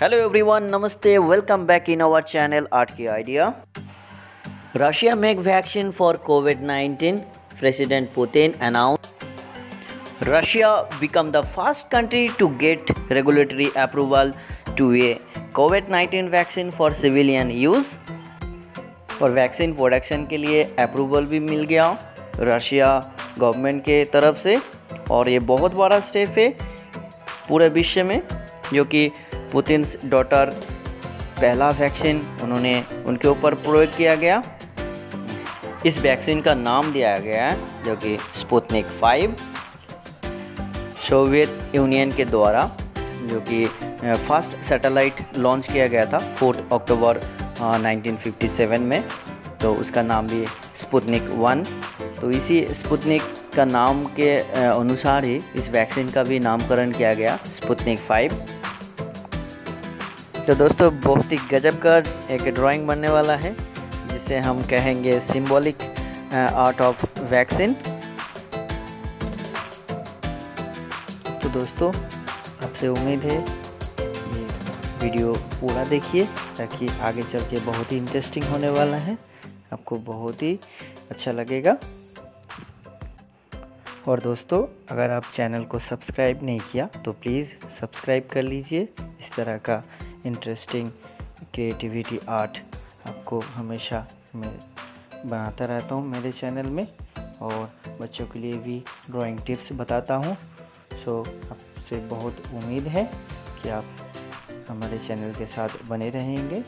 Hello everyone नमस्ते welcome back in our channel art की idea Russia make vaccine for covid 19 president Putin announce Russia become the first country to get regulatory approval to a covid 19 vaccine for civilian use और vaccine production के लिए approval भी मिल गया Russia government के तरफ़ से। और ये बहुत बड़ा स्टेप है पूरे विश्व में, जो कि पुतिन डॉटर पहला वैक्सीन उन्होंने उनके ऊपर प्रयोग किया गया। इस वैक्सीन का नाम दिया गया है, जो कि स्पुतनिक फाइव, सोवियत यूनियन के द्वारा, जो कि फ़र्स्ट सैटेलाइट लॉन्च किया गया था फोर्थ अक्टूबर 1957 में। तो उसका नाम भी स्पुतनिक वन। तो इसी स्पुतनिक का नाम के अनुसार ही इस वैक्सीन का भी नामकरण किया गया, स्पुतनिक फाइव। तो दोस्तों, बहुत ही गजब का एक ड्राइंग बनने वाला है, जिसे हम कहेंगे सिंबॉलिक आर्ट ऑफ़ वैक्सीन तो दोस्तों, आपसे उम्मीद है ये वीडियो पूरा देखिए, ताकि आगे चल के बहुत ही इंटरेस्टिंग होने वाला है। आपको बहुत ही अच्छा लगेगा। और दोस्तों, अगर आप चैनल को सब्सक्राइब नहीं किया तो प्लीज़ सब्सक्राइब कर लीजिए। इस तरह का इंटरेस्टिंग क्रिएटिविटी आर्ट आपको हमेशा मैं बनाता रहता हूँ मेरे चैनल में और बच्चों के लिए भी ड्राइंग टिप्स बताता हूँ। सो आपसे बहुत उम्मीद है कि आप हमारे चैनल के साथ बने रहेंगे।